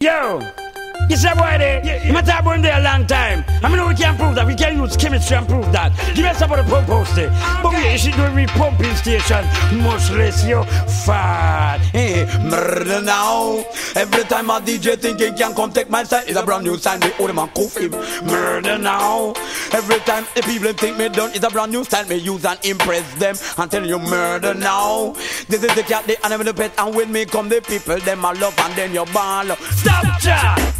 Yo! You say boy there, yeah, yeah. matter been there a long time. I mean we can't prove that. We can't use chemistry and prove that. Give us about the pump house there. Okay. But we should do a pumping station. Much less yo fat. Hey, murder now. Every time a DJ thinking can come take my side, it's a brand new sign. Me old man coffee. Murder now. Every time the people think me done, it's a brand new style. Me use and impress them. I'm telling you murder now. This is the cat, the animal, the pet, and when me come, the people them I love, and then you ball. Stop chat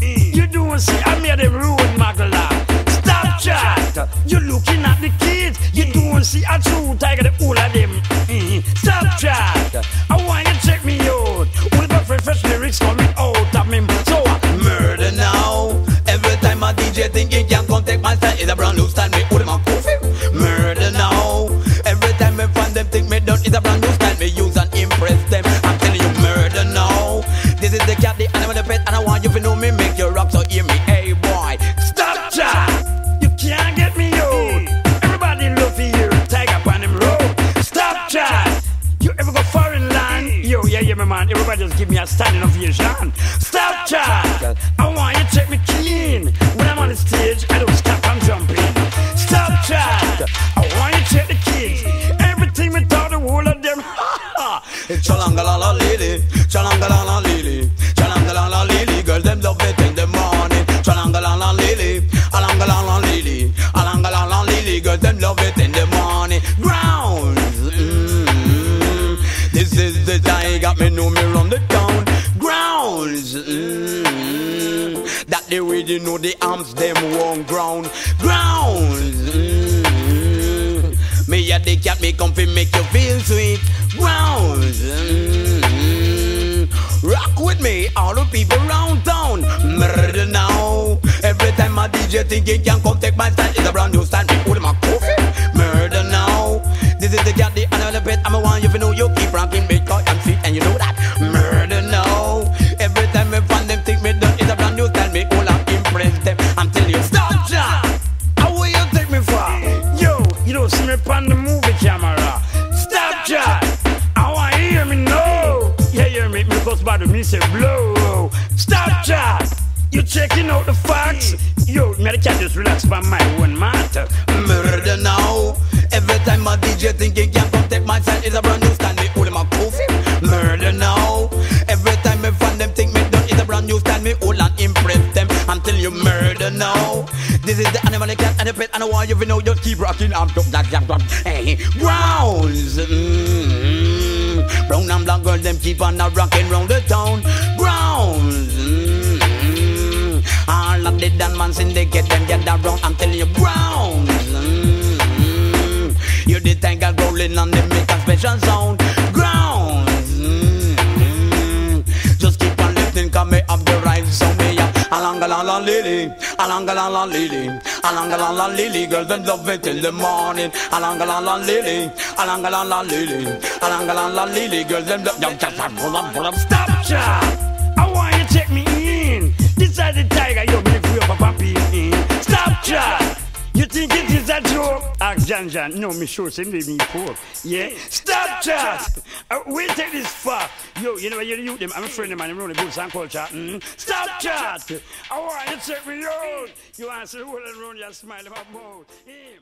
Mm. You don't see I made a road, Magala. Stop chat. You looking at the kids. You don't see a true tiger, My man. Everybody just give me a standing ovation. Stop chat! I want you to check me clean. When I'm on the stage, I don't stop, I'm jumping. Stop chat! I want you to check the kids. Everything we thought the whole of them. It's Chalangala lady, Chalangala lily, Chalangala lily, girl them love it in the morning. Got me know me run the town. Grounds, mm-hmm. that they really know the arms them won't ground. Grounds. Mm-hmm. Me a the cat me come fi make you feel sweet. Grounds. Mm-hmm. Rock with me, all the people round town. Murder now. Every time my DJ think he can come take my stand, it's a brand new stand. Hold my coffee. Murder now. This is the cat, the animal pet. I'm a one you know you keep rocking because I'm sweet bad say blow. Stop, Jack. You checking out the facts? Yo, me can't just relax by my one matter. Murder now. Every time my DJ think he can take my side, it's a brand new stand. Me hold my coffee. Murder now. Every time me find them think me done, it's a brand new stand. Me hold and impress them until you murder now. This is the animal, the cat, and the pet, and I want you to know. Just keep rocking. I'm just like jam. Hey, Browns. Mm-hmm. Brown and black girls, them keep on a rocking round the town. Browns. Mm-hmm. All of the Dan man syndicate, them get around. I'm telling you, Browns. Mm-hmm. You the tanker rolling on them, make a special sound. Grounds. Mm-hmm. Just keep on lifting, come me up the right sound. Me up. Alanga la alanga la la lily, girls them love it till the morning. Alanga la la lily, alanga la la lily, alanga la la lily, girls them love. Yo, just pull up, pull up, stop. Chat. I want you to check me in. This is the tiger, yo, me free up a papi in. Stop chat. Think it is a joke? Ask Jan Jan. No, me sure send me poor. Yeah? Stop chat! Uh, we'll take this far. Yo, you know what you do them? I'm a friend of mine, I'm running good sound culture. Mm? Stop chat! I want to check me out. You answer the world around your smile about mouth. Hey,